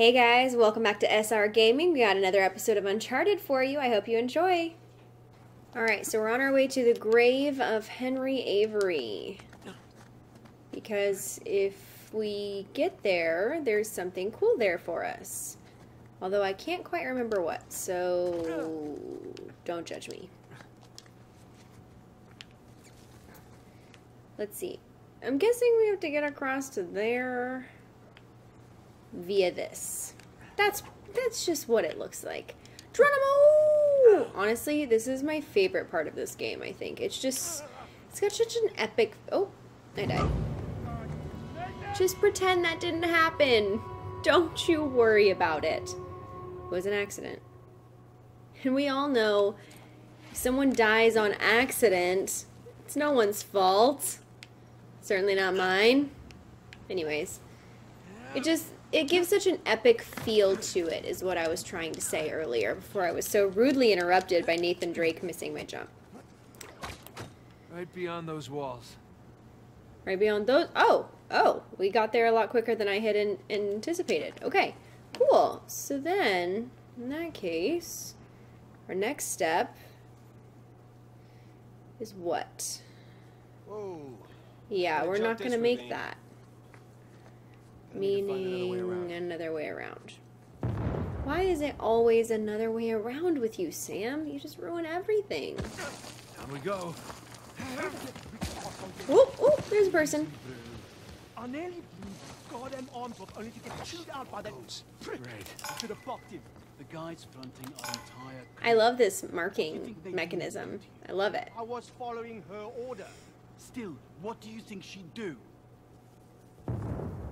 Hey guys, welcome back to SR Gaming. We got another episode of Uncharted for you. I hope you enjoy. Alright, so we're on our way to the grave of Henry Avery. Because if we get there, there's something cool there for us. Although I can't quite remember what, so don't judge me. Let's see. I'm guessing we have to get across to there via this. That's that's just what it looks like. Geronimo! Honestly, this is my favorite part of this game, I think. It's just it's got such an epic Oh, I died. Just pretend that didn't happen. Don't you worry about it. It was an accident. And we all know if someone dies on accident, it's no one's fault. Certainly not mine. Anyways, it just it gives such an epic feel to it is what I was trying to say earlier before I was so rudely interrupted by Nathan Drake missing my jump. Right beyond those walls. Right beyond those Oh, oh, we got there a lot quicker than I had in, anticipated. Okay. Cool. So then, in that case, our next step is what? Whoa. Yeah, we're not going to make that. I need to find another way Meaning another way around. Why is it always another way around with you, Sam? You just ruin everything. Down we go. Oh, oh, there's a person. I nearly blew goddamn arms off only to get chewed out by that prick. Great. I should have blocked him. The guys fronting our entire I love this marking mechanism. I love it. I was following her order. Still, what do you think she'd do?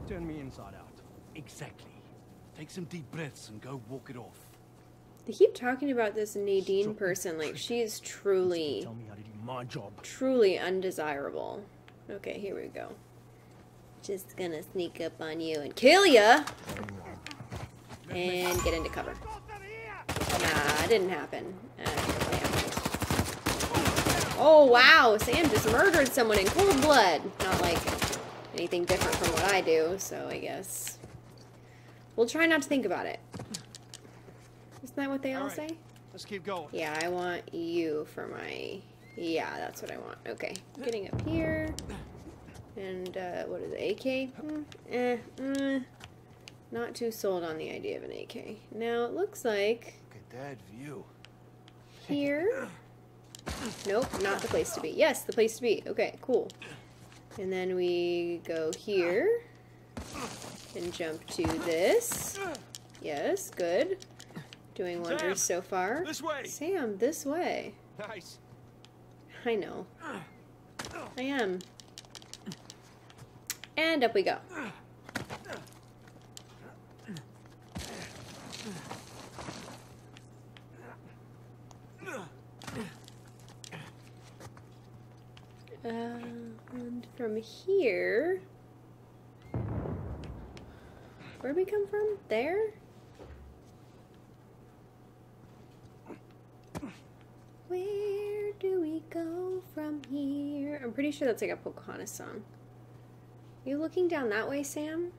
Turn me inside out. Exactly. Take some deep breaths and go walk it off. They keep talking about this Nadine person like she is truly, Tell me how to do my job. truly undesirable. Okay, here we go. Just gonna sneak up on you and kill ya! And get into cover. Nah, it didn't happen. Uh, it definitely happened. Oh wow, Sam just murdered someone in cold blood. Not like anything different from what I do, so I guess we'll try not to think about it. Isn't that what they all All right. say? Let's keep going. Yeah, I want you for my. Yeah, that's what I want. Okay, getting up here. And uh, what is it? AK? Hmm, eh, mm, not too sold on the idea of an AK. Now it looks like Look at that view. here. Nope, not the place to be. Yes, the place to be. Okay, cool. And then we go here and jump to this. Yes, good. Doing wonders so far. This way. Sam, this way. Nice. I know. I am. And up we go. Uh, and from here. Where'd we come from? There? Where do we go from here? I'm pretty sure that's like a Pocahontas song. Are you looking down that way, Sam?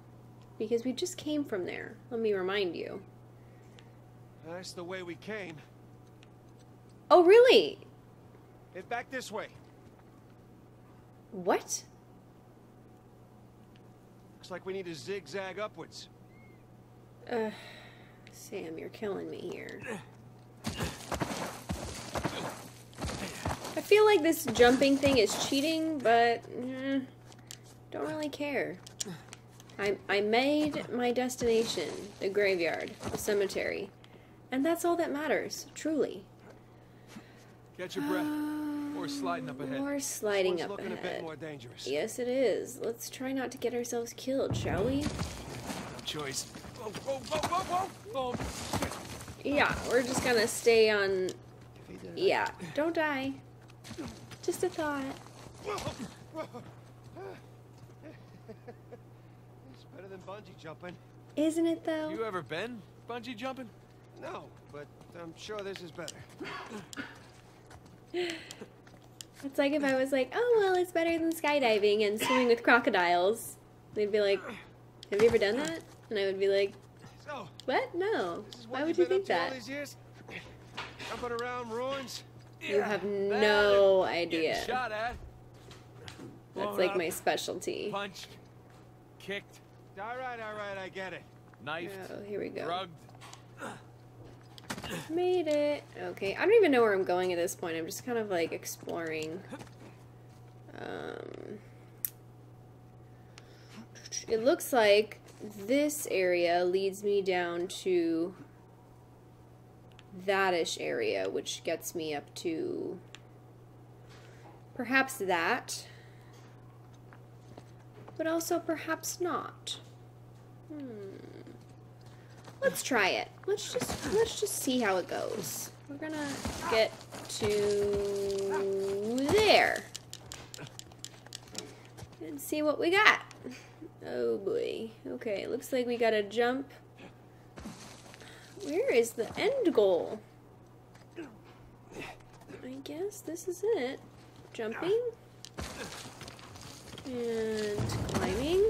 Because we just came from there. Let me remind you. That's the way we came. Oh, really? Head back this way. What? Looks like we need to zigzag upwards. Uh, Sam, you're killing me here. I feel like this jumping thing is cheating, but mm, don't really care. I, I made my destination, the graveyard, the cemetery. And that's all that matters, truly. Catch your breath. More sliding up ahead. More sliding This up one's looking a bit ahead. more dangerous. Yes, it is. Let's try not to get ourselves killed, shall we? No choice. Whoa, whoa, whoa, whoa, whoa! Oh, Yeah, we're just gonna stay on. If he did- Yeah, don't die. Just a thought. It's better than bungee jumping. Isn't it though? You ever been bungee jumping? No, but I'm sure this is better. It's like if I was like, oh, well, it's better than skydiving and swimming with crocodiles. They'd be like, have you ever done that? And I would be like, What? No. Why would you think that? these years? Jumping around ruins? You have no idea. That's like my specialty. punched, kicked, All right, all right, I get it. knifed, Oh, here we go. drugged. Made it. Okay, I don't even know where I'm going at this point. I'm just kind of like exploring. Um, it looks like this area leads me down to that-ish area, which gets me up to perhaps that, but also perhaps not. Hmm. Let's try it. Let's just let's just see how it goes. We're gonna get to there and see what we got. Oh boy. Okay, looks like we gotta jump. Where is the end goal? I guess this is it. Jumping and climbing.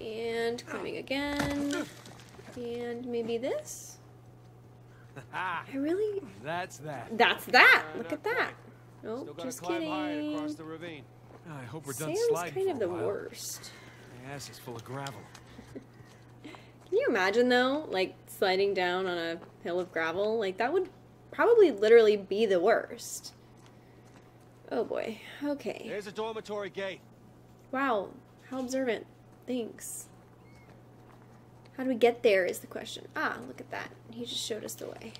And climbing again. And maybe this? Ah, I really. that's that. That's that! Look at that! quite. Nope, just climb higher to kidding. the ravine. I hope we're done Sam's sliding kind of the worst. My ass is full of gravel. Can you imagine though, like sliding down on a hill of gravel? Like that would probably literally be the worst. Oh boy. Okay. There's a dormitory gate. Wow. How observant. Thanks. How do we get there is the question. Ah, look at that. He just showed us the way.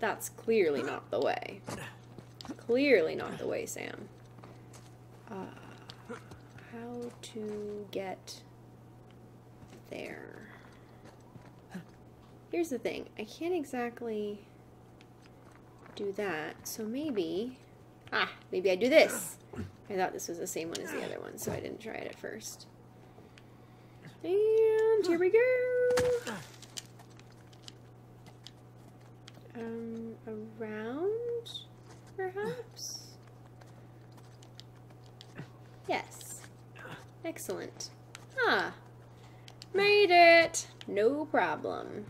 That's clearly not the way. Clearly not the way, Sam. Uh, how to get there. Here's the thing. I can't exactly do that. So maybe... Ah, maybe I do this. I thought this was the same one as the other one, so I didn't try it at first. And here we go. Um, around, perhaps? Yes. Excellent. Ah, made it. No problem.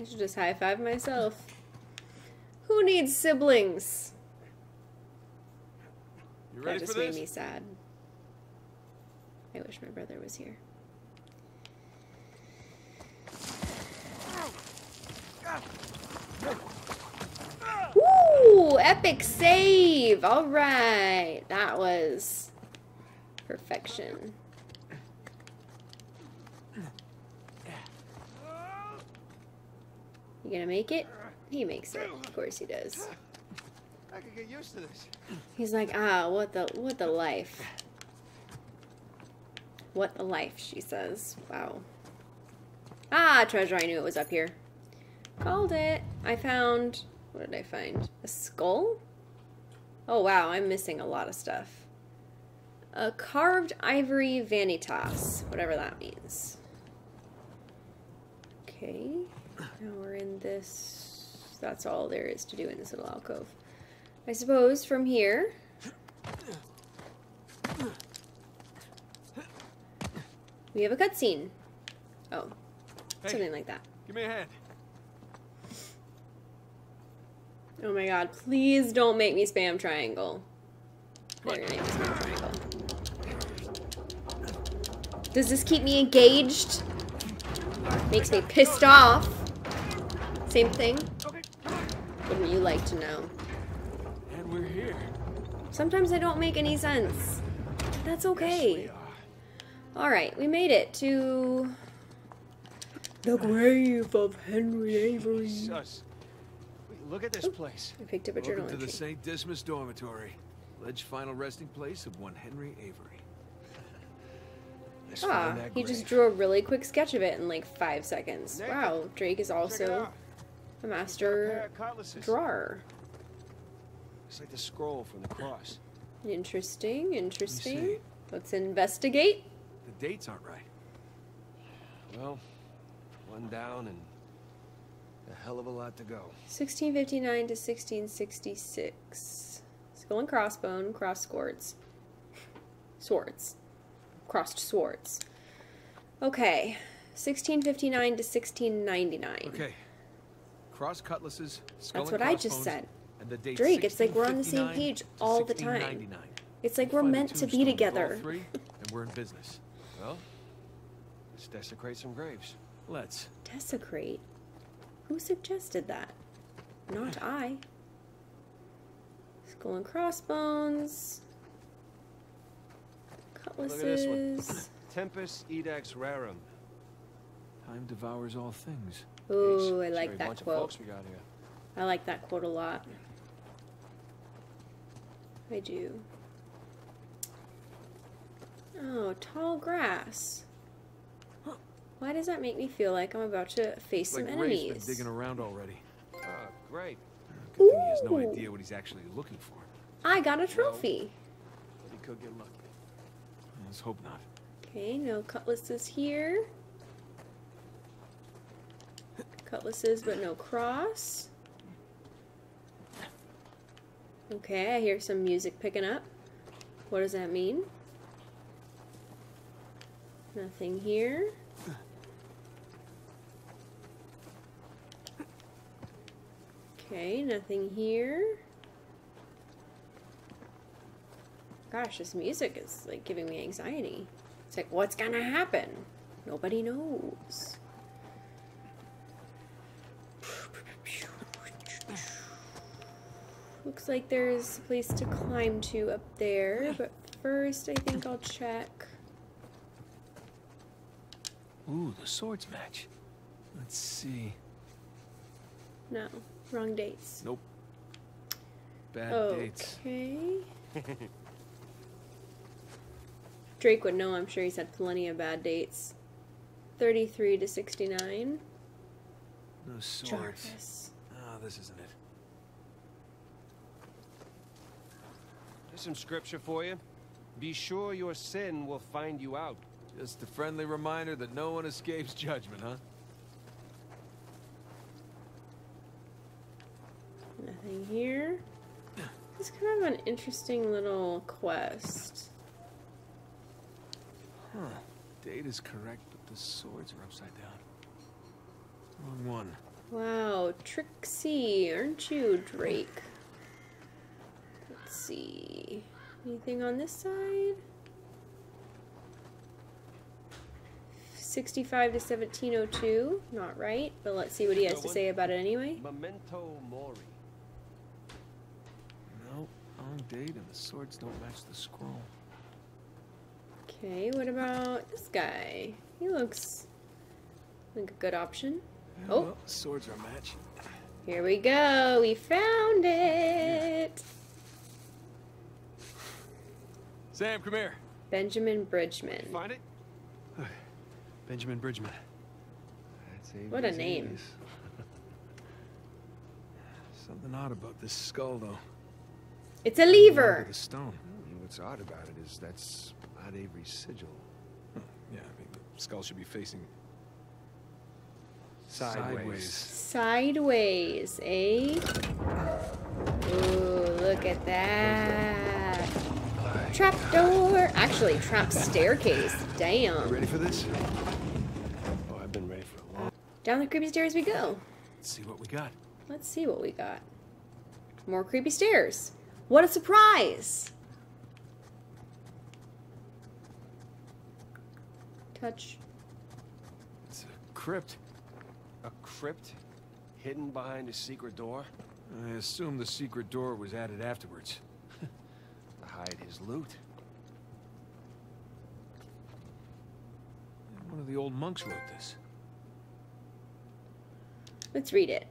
I should just high five myself. Who needs siblings? You That just for made me sad. I wish my brother was here. Woo! Epic save! Alright. That was perfection. You gonna make it? He makes it. Of course he does. I could get used to this. He's like, ah, what the what the life. What the life, she says. Wow. Ah, treasure, I knew it was up here. Called it. I found what did I find? A skull? Oh wow, I'm missing a lot of stuff. A carved ivory vanitas, whatever that means. Okay. Now we're in this that's all there is to do in this little alcove. I suppose from here. We have a cutscene. Oh, Hey. something like that. Give me a hand. Oh my god, please don't make me spam triangle. There, you're making me spam triangle. Does this keep me engaged? Makes me pissed off. Same thing? Wouldn't you like to know? And we're here. Sometimes I don't make any sense. That's okay. Alright, we made it to the grave of Henry Avery. Sus. Wait, Look at this place. I picked up a journal Welcome to the. St. Dismas Dormitory. Alleged final resting place of one Henry Avery. Ah, find that he just drew a really quick sketch of it in like five seconds. Naked. Wow, Drake is also a Got a master drawer. It's like the scroll from the cross. Interesting, interesting. Let's investigate. The dates aren't right. Well, one down and a hell of a lot to go. 1659 to 1666. Skull and crossbone, cross swords. Swords. Crossed swords. Okay. 1659 to 1699. Okay. Cross cutlasses, skull That's and what I just said. And the date Drake, it's like we're on the same page all the time. It's like We'll we're meant to be tombstone with all together. Three, and we're in business. Well, let's desecrate some graves. Let's. Desecrate? Who suggested that? Not I. Skull and crossbones. look at this one. Cutlasses. Tempus edax rerum. Time devours all things. Ooh, I Scary like that bunch of quote. folks we got here. I like that quote a lot. I do. Oh, tall grass. Why does that make me feel like I'm about to face Like some Rafe's been enemies? digging around already. Ah, great. Good thing he has no idea what he's actually looking for. I got a trophy. But he could get lucky. Let's hope not. Okay, no cutlasses here. Cutlasses, but no cross. Okay, I hear some music picking up. What does that mean? Nothing here. Okay, nothing here. Gosh, this music is like giving me anxiety. It's like, what's gonna happen? Nobody knows. Looks like there's a place to climb to up there, but first I think I'll check. Ooh, the swords match. Let's see. No, wrong dates. Nope. Bad Oh, dates. Okay. Drake would know, I'm sure he's had plenty of bad dates. 33 to 69. No swords. Jarvis. Ah, this isn't it. Here's some scripture for you. Be sure your sin will find you out. Just a friendly reminder that no one escapes judgment, huh? Nothing here. It's kind of an interesting little quest. Huh. Date is correct, but the swords are upside down. Wrong one. Wow, Trixie, aren't you, Drake? Let's see. Anything on this side? 65 to 1702. Not right, but let's see what he has to say about it anyway. Memento mori. Wrong date, and the swords don't match the scroll. Okay, what about this guy? He looks like a good option. Yeah, Oh. well, swords are a match. Here we go. We found it. Sam, come here. Benjamin Bridgman. Find it? Benjamin Bridgman. What a name. Something odd about this skull, though. It's a lever. The stone. What's odd about it is that's not Avery's sigil. Yeah, I mean, the skull should be facing Sideways. Sideways, eh? Ooh, look at that. Trap door. Actually, trap staircase. You Damn. ready for this? Oh, I've been ready for a long Down the creepy stairs we go. Let's see what we got. Let's see what we got. More creepy stairs. What a surprise! Touch. It's a crypt. A crypt hidden behind a secret door I assume the secret door was added afterwards. to hide his loot. One of the old monks wrote this. Let's read it.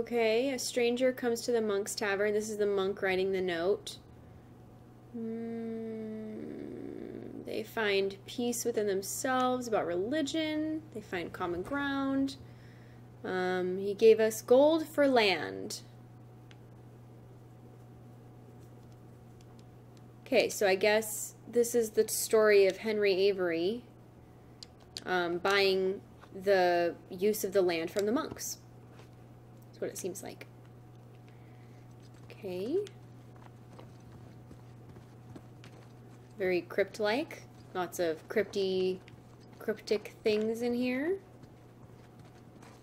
Okay, a stranger comes to the monk's tavern. This is the monk writing the note. Mm, they find peace within themselves about religion. They find common ground. Um, he gave us gold for land. Okay, so I guess this is the story of Henry Avery um, buying the use of the land from the monks. That's what it seems like. Okay. Very crypt-like. Lots of crypty, cryptic things in here.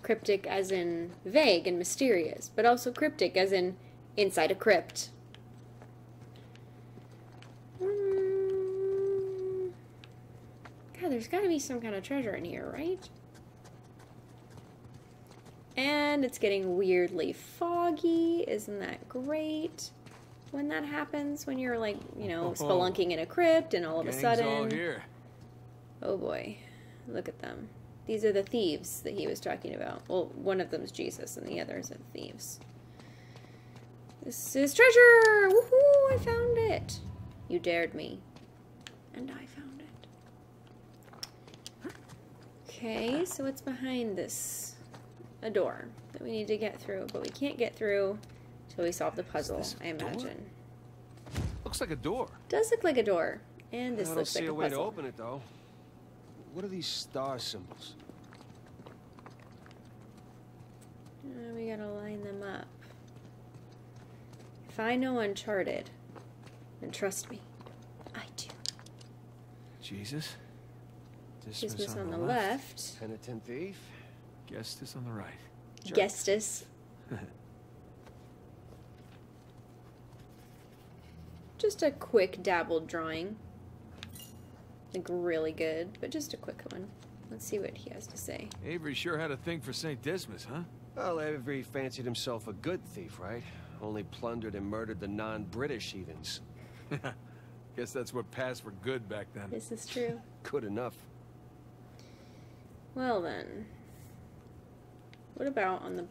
Cryptic as in vague and mysterious, but also cryptic as in inside a crypt. Mm. God, there's got to be some kind of treasure in here, right? And it's getting weirdly foggy. Isn't that great? When that happens, when you're like, you know, spelunking in a crypt and all of a sudden. Oh boy, look at them. These are the thieves that he was talking about. Well, one of them's Jesus and the others are thieves. This is treasure! Woohoo! I found it! You dared me. And I found it. Okay, so what's behind this? A door that we need to get through, but we can't get through till we solve the puzzle, I I a door? imagine. Looks like a door. Does look like a door. And this I don't looks see like a a way to open it though. What are these star symbols? Uh, we gotta line them up. If I know Uncharted, then trust me, I do. Jesus. Dismas on the left. Penitent thief? Gestas on the right. Jerk. Gestas. Just a quick dabbled drawing. Like really good, but just a quick one. Let's see what he has to say. Avery sure had a thing for St. Dismas, huh? Well, Avery fancied himself a good thief, right? Only plundered and murdered the non-British heathens. Guess that's what passed for good back then. This is true. Good enough. Well then. What about on the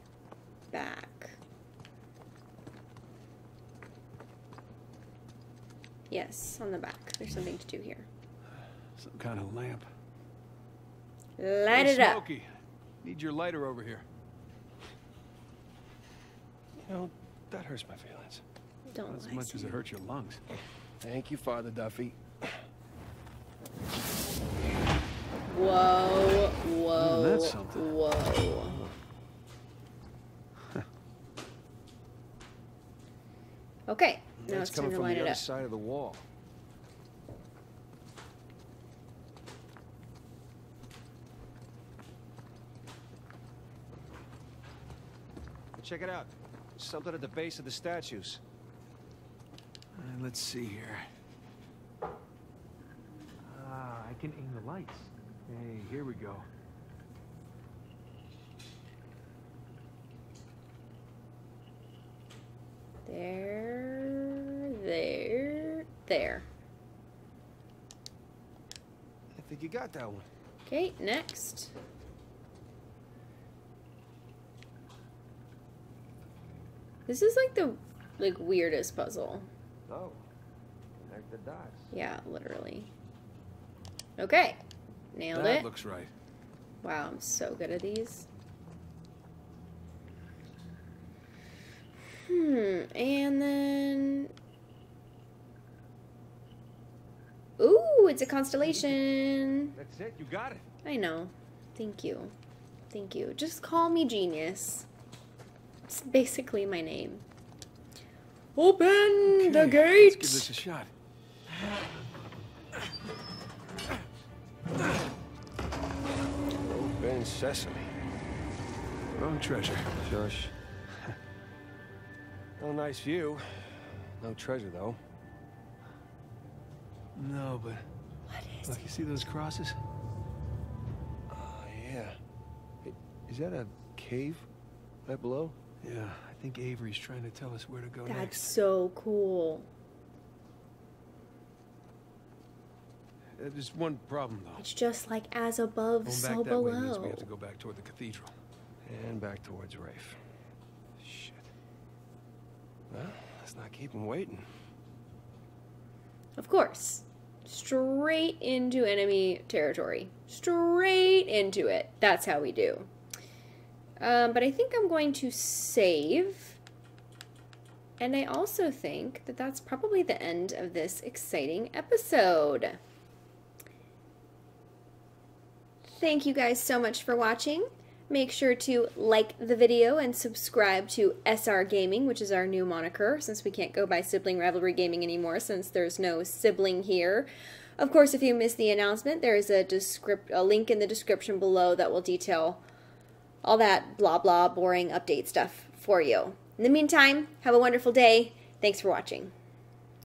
back? Yes, on the back. There's something to do here. Some kind of lamp. Light Hey, it up. Smokey, need your lighter over here. You know, that hurts my feelings. Don't Not as lie, much as it hurts your lungs. Thank you, Father Duffy. Whoa, whoa, that's something. whoa. Okay, now That's it's time coming to from line the it other up. side of the wall. Check it out. Something at the base of the statues. Uh, let's see here. Ah, I can aim the lights. Hey, here we go. There, there, there. I think you got that one. Okay, next. This is like the like weirdest puzzle. Oh. Connect the dots. Yeah, literally. Okay. Nailed that it. looks right. Wow, I'm so good at these. Hmm, and then. Ooh, it's a constellation. That's it. You got it. I know. Thank you. Thank you. Just call me genius. It's basically my name. Open the Okay, gate! Let's give this a shot. Open sesame. Wrong treasure. Shush. No nice view. No treasure, though. No, but What is look, it? you see those crosses? Oh, yeah. Hey, Is that a cave right below? Yeah, I think Avery's trying to tell us where to go That's next. so cool. Uh, There's one problem, though. It's just like as above, Going so back that way means below. we have to go back toward the cathedral. And back towards Rafe. Well, let's not keep him waiting. Of course. Straight into enemy territory. Straight into it. That's how we do. Um, but I think I'm going to save. And I also think that that's probably the end of this exciting episode. Thank you guys so much for watching. Make sure to like the video and subscribe to SR Gaming, which is our new moniker, since we can't go by Sibling Rivalry Gaming anymore, since there's no sibling here. Of course, if you missed the announcement, there is a, a link in the description below that will detail all that blah blah boring update stuff for you. In the meantime, have a wonderful day. Thanks for watching.